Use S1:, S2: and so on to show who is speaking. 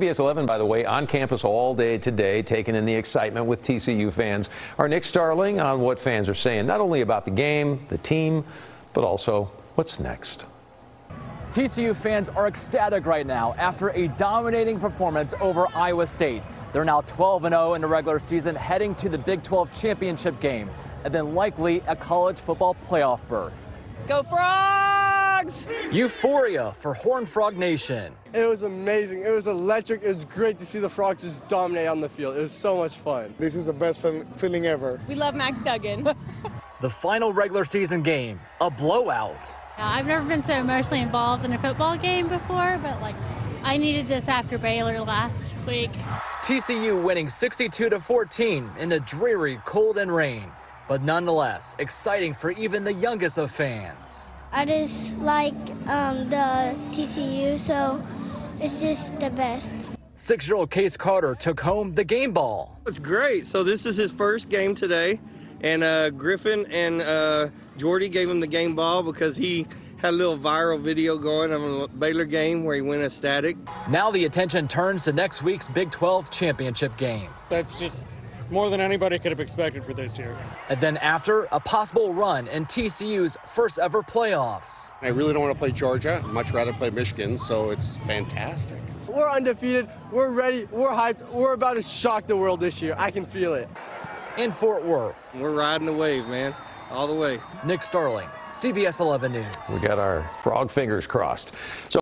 S1: CBS 11, by the way, on campus all day today, taking in the excitement with TCU fans. Our Nick Starling on what fans are saying, not only about the game, the team, but also what's next.
S2: TCU fans are ecstatic right now after a dominating performance over Iowa State. They're now 12 0 in the regular season, heading to the Big 12 championship game, and then likely a college football playoff berth.
S3: Go Frogs!
S2: Euphoria for Horn Frog Nation.
S4: It was amazing. It was electric. It was great to see the Frogs just dominate on the field. It was so much fun.
S5: This is the best feeling ever.
S3: We love Max Duggan.
S2: the final regular season game, a blowout.
S6: I've never been so emotionally involved in a football game before, but like I needed this after Baylor last week.
S2: TCU winning 62 to 14 in the dreary cold and rain, but nonetheless exciting for even the youngest of fans.
S7: I just like um, the TCU, so it's just the best.
S2: Six-year-old Case Carter took home the game ball.
S8: It's great. So this is his first game today. And uh, Griffin and uh, Jordy gave him the game ball because he had a little viral video going of a Baylor game where he went ecstatic.
S2: Now the attention turns to next week's Big 12 championship game.
S9: That's just more than anybody could have expected for this year.
S2: And then after, a possible run in TCU's first ever playoffs.
S10: I really don't want to play Georgia. I'd much rather play Michigan, so it's fantastic.
S4: We're undefeated. We're ready. We're hyped. We're about to shock the world this year. I can feel it
S2: in Fort Worth.
S8: We're riding the wave, man. All the way.
S2: Nick Starling, CBS 11 News.
S1: We got our frog fingers crossed. So